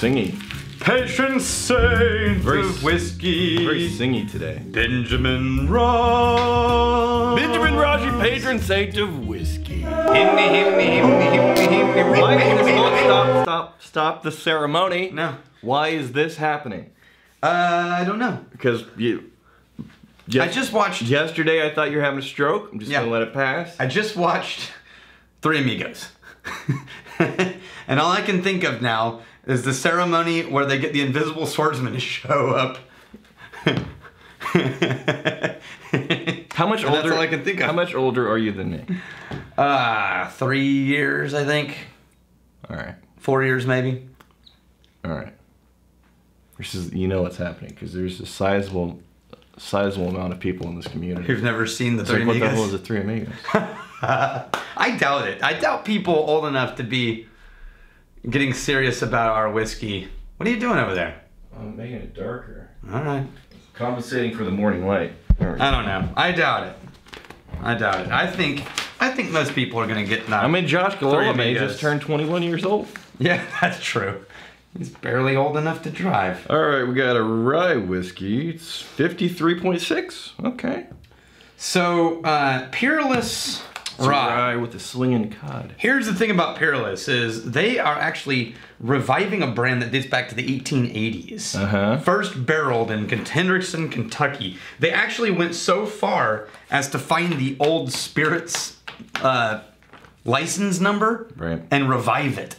Singy. Patient saint Very of whiskey. Very singy today. Benjamin Raj. Benjamin Raji, patron saint of whiskey. Himny, himny, himny, himny, himny, Why is himny, stop, himny. stop, stop, stop the ceremony? No. Why is this happening? Uh, I don't know. Because you. I just watched. Yesterday, I thought you were having a stroke. I'm just Yeah. gonna let it pass. I just watched Three Amigos. and all I can think of now is the ceremony where they get the invisible swordsman to show up. How much And that's older? all I can think of. How much older are you than me? Uh, three years, I think. All right, Four years, maybe. all right. This is you know what's happening because there's a sizable, sizable amount of people in this community. Who've never seen the It's Three like, what the hell is Amigos. a three amigos? I doubt it. I doubt people old enough to be getting serious about our whiskey. What are you doing over there? I'm making it darker. All right. Compensating for the morning light. There we go. I don't know. I doubt it. I doubt it. I think I think most people are gonna get that. I mean, Josh may just turned 21 years old. yeah, that's true. He's barely old enough to drive. All right, we got a rye whiskey. It's 53.6. Okay. So, uh, Peerless Rye. rye with a swinging cod. Here's the thing about Peerless is they are actually reviving a brand that dates back to the 1880s. Uh-huh. First barreled in Henderson, Kentucky. They actually went so far as to find the old spirits uh, license number Right. and revive it.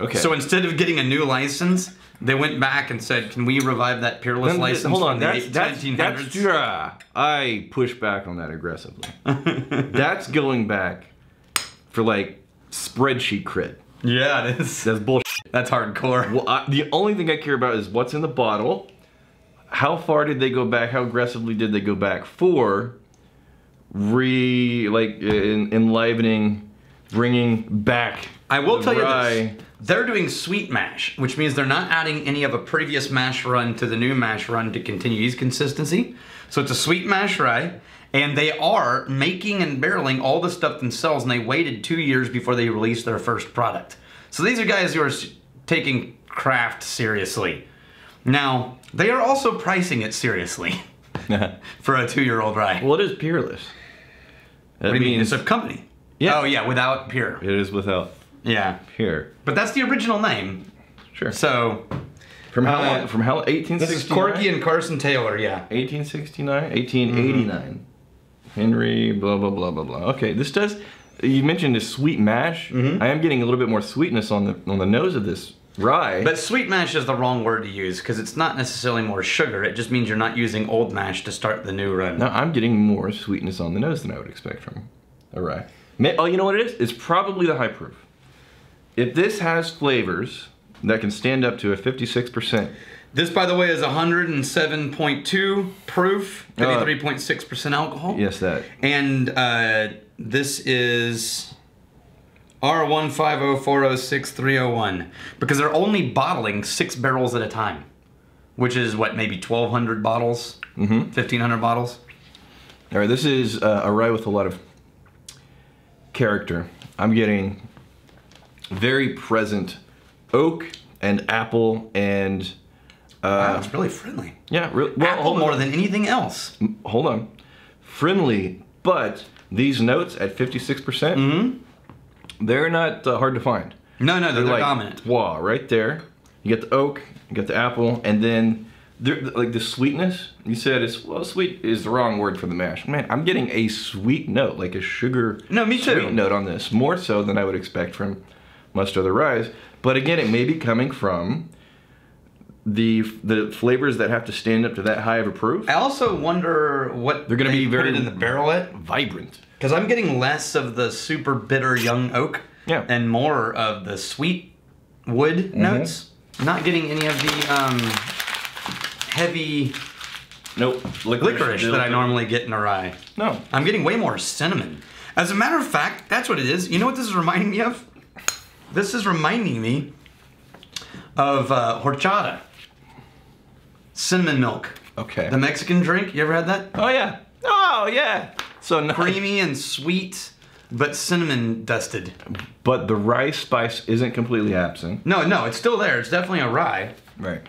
Okay. So instead of getting a new license, they went back and said, "Can we revive that Peerless Then- license hold on, the that's, that's, 1900s?" that's, yeah, I push back on that aggressively. that's going back for like spreadsheet crit. yeah, it is. That's bullshit. That's hardcore. Well, I, the only thing I care about is what's in the bottle. How far did they go back? How aggressively did they go back for re like en- enlivening, bringing back? I will the tell you rye? this. They're doing sweet mash, which means they're not adding any of a previous mash run to the new mash run to continue yeast consistency. So it's a sweet mash rye, and they are making and barreling all the stuff themselves, and they waited two years before they released their first product. So these are guys who are taking craft seriously. Now, they are also pricing it seriously for a two-year-old rye. well, it is peerless. That what do you mean? It's a company. Yeah. Oh yeah, without peer. it is without Yeah. peer. But that's the original name. Sure. So From how Uh, long? From how? 1869. this is Corky and Carson Taylor. Yeah. 1869, 1889. Henry, blah blah blah blah blah. Okay, this does. You mentioned a sweet mash. I am getting a little bit more sweetness on the on the nose of this rye. But sweet mash is the wrong word to use because it's not necessarily more sugar. It just means you're not using old mash to start the new run. No, I'm getting more sweetness on the nose than I would expect from a rye. Oh, you know what it is? It's probably the high proof. If this has flavors that can stand up to a 56%, This, by the way, is 107.2 proof, 53.6% alcohol. yes, that. And uh, this is R150406301 because they're only bottling six barrels at a time, which is what, maybe 1,200 bottles? Mm-hmm. 1,500 bottles? All right, this is uh, a rye with a lot of character. I'm getting very present oak and apple and Wow, uh, it's really friendly. yeah, re- well, Apple more than anything else. hold on, friendly, but these notes at 56 percent, Mm-hmm. they're not uh, hard to find. No, no, they're, They're like dominant. wow, right there. You get the oak, you get the apple, and then like the sweetness. You said it's well, sweet is the wrong word for the mash. Man, I'm getting a sweet note, like a sugar. No, me too. Sweet note on this, more so than I would expect from most other ryes. But again, it may be coming from the the flavors that have to stand up to that high of a proof. I also wonder what They're gonna they be very- in the barrel at Vibrant. because I'm getting less of the super bitter young oak Yeah. and more of the sweet wood notes. Not getting any of the um, heavy Nope. licorice that I normally get in a rye. No. I'm getting way more cinnamon. As a matter of fact, that's what it is. You know what this is reminding me of? This is reminding me of uh, horchata. Cinnamon milk. Okay. The Mexican drink. You ever had that? oh yeah. Oh yeah. So nice. Creamy and sweet. but cinnamon dusted. but the rye spice isn't completely absent. No, no, it's still there. It's definitely a rye. Right.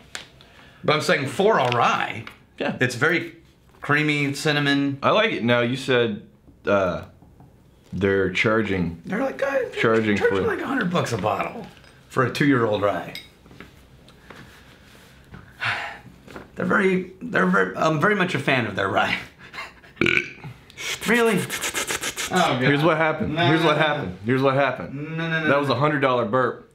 But I'm saying for a rye, Yeah. it's very creamy cinnamon. I like it. Now you said uh, they're charging. They're like uh, Charging charging for- like hundred bucks a bottle for a two-year-old rye. They're very, they're very. I'm very much a fan of their rye. really? Oh, God. Here's what happened. No, Here's no, what no, happened. Here's what happened. No, no, no. That was a hundred dollar burp.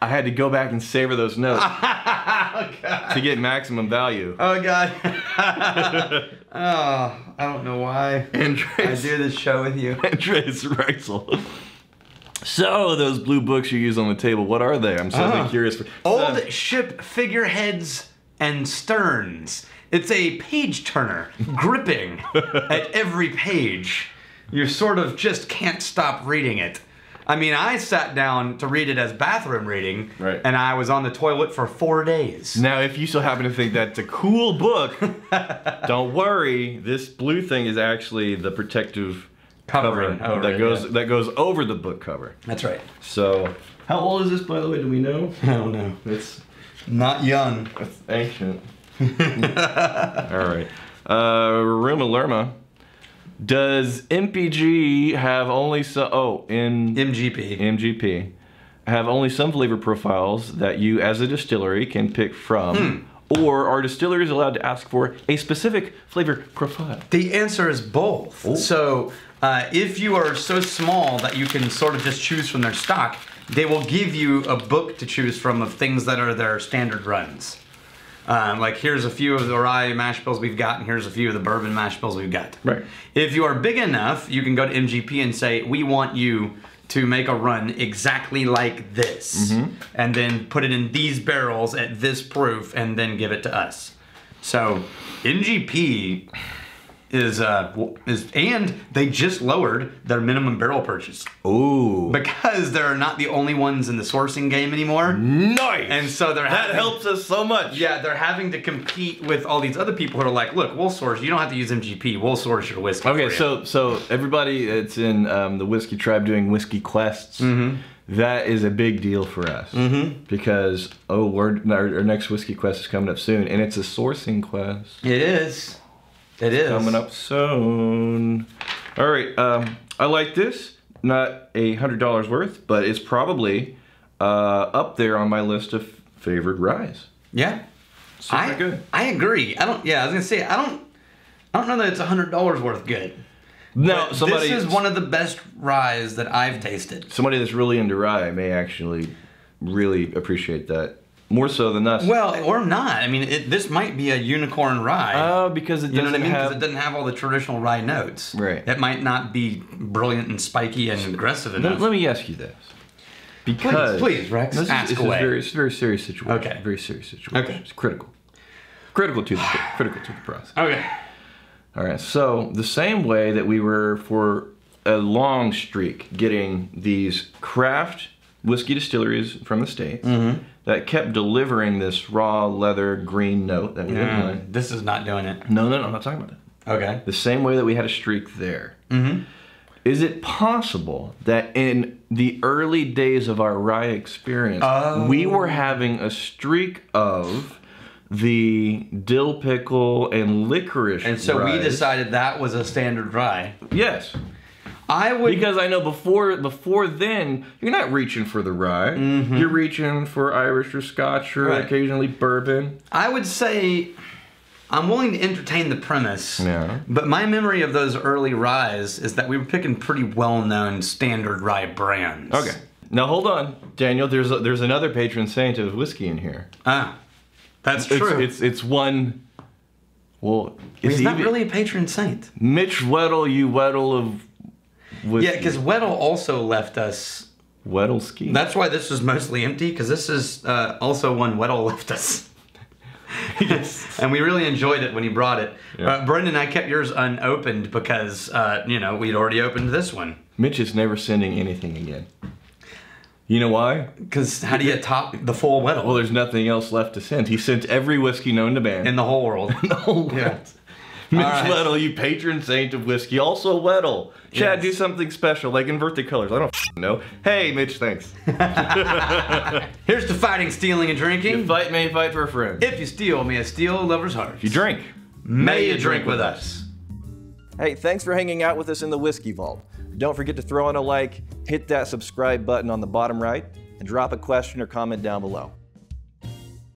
I had to go back and savor those notes oh God. to get maximum value. Oh God. oh, I don't know why. I Andres, do this show with you. Andres Rexel. So those blue books you use on the table, what are they? I'm suddenly Ah. curious. For, Old Uh, ship figureheads and sterns. It's a page turner, gripping at every page. You sort of just can't stop reading it. I mean, I sat down to read it as bathroom reading, Right. and I was on the toilet for four days. Now, if you so happen to think that's a cool book, don't worry. This blue thing is actually the protective cover Covering over that it, goes yeah. that goes over the book cover. That's right. So, how old is this, by the way? Do we know? I don't know. It's Not young. it's ancient. All right. Uh, Ruma Lerma. Does MPG have only so? Oh, in MGP. MGP have only some flavor profiles that you, as a distillery, can pick from, or are distilleries allowed to ask for a specific flavor profile? The answer is both. So, uh, if you are so small that you can sort of just choose from their stock, they will give you a book to choose from of things that are their standard runs. Um, like here's a few of the rye mash bills we've got, and here's a few of the bourbon mash bills we've got. Right. If you are big enough, you can go to MGP and say, "We want you to make a run exactly like this, and then put it in these barrels at this proof, and then give it to us." So MGP is uh is and they just lowered their minimum barrel purchase Ooh, because they're not the only ones in the sourcing game anymore. nice. And so they're that having- helps us so much. Yeah, they're having to compete with all these other people who are like, look, we'll source. You don't have to use MGP. We'll source your whiskey. Okay, for you." so so everybody that's in um, the whiskey tribe doing whiskey quests, Mm-hmm. that is a big deal for us because oh, we're, our, our next whiskey quest is coming up soon, and it's a sourcing quest. it is. It is coming up soon. All right, um, I like this. Not a hundred dollars worth, but it's probably uh, up there on my list of favored ryes. Yeah, Super I good. I agree. I don't. Yeah, I was gonna say I don't. I don't know that it's a hundred dollars worth good. No, But somebody This is one of the best ryes that I've tasted. somebody that's really into rye may actually really appreciate that more so than us. Well, or not. I mean, it, this might be a unicorn rye. Oh, because it you know doesn't what I mean? Because have. it doesn't have all the traditional rye notes. Right. It might not be brilliant and spiky and aggressive enough. let, let me ask you this. Because please, Rex, this is, ask this is very, it's a very serious situation. Okay. Very serious situation. Okay. It's critical. Critical to the critical to the process. okay. All right. So the same way that we were for a long streak getting these craft whiskey distilleries from the states Mm-hmm. That kept delivering this raw leather green note that we didn't Yeah, like. this is not doing it. No, no, no, I'm not talking about that. Okay. The same way that we had a streak there. Mm-hmm. Is it possible that in the early days of our rye experience, Oh. we were having a streak of the dill pickle and licorice? And so we decided that was a standard rye. Yes, I would. because I know before before then you're not reaching for the rye. Mm-hmm. You're reaching for Irish or Scotch or Right. occasionally bourbon. I would say I'm willing to entertain the premise. Yeah. But my memory of those early ryes is that we were picking pretty well-known standard rye brands. Okay. Now hold on, Daniel. There's a, there's another patron saint of whiskey in here. Ah, that's It's true. it's, it's one. Well, is He's he not even- really a patron saint. Mitch Weddle, you Weddle of whiskey. Yeah, because Weddle also left us. Weddle ski. That's why this is mostly empty, because this is uh, also one Weddle left us. Yes. and we really enjoyed it when he brought it. Yeah. Uh, Brendan, I kept yours unopened because, uh, you know, we'd already opened this one. Mitch is never sending anything again. You know why? Because how do you top the full Weddle Well, there's nothing else left to send. He sent every whiskey known to man in the whole world? the whole Yeah. World. Mitch right. Weddle, you patron saint of whiskey. Also Weddle. Chad, Yes. do something special, like invert the colors. I don't know. Hey, Mitch, thanks. Here's to fighting, stealing, and drinking. You fight, may fight for a friend. if you steal, may it steal a lover's heart. you drink. may you drink with us. Hey, thanks for hanging out with us in the Whiskey Vault. Don't forget to throw in a like, hit that subscribe button on the bottom right, and drop a question or comment down below.